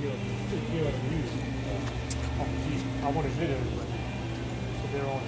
the oh, I want to do it, but, so they're all.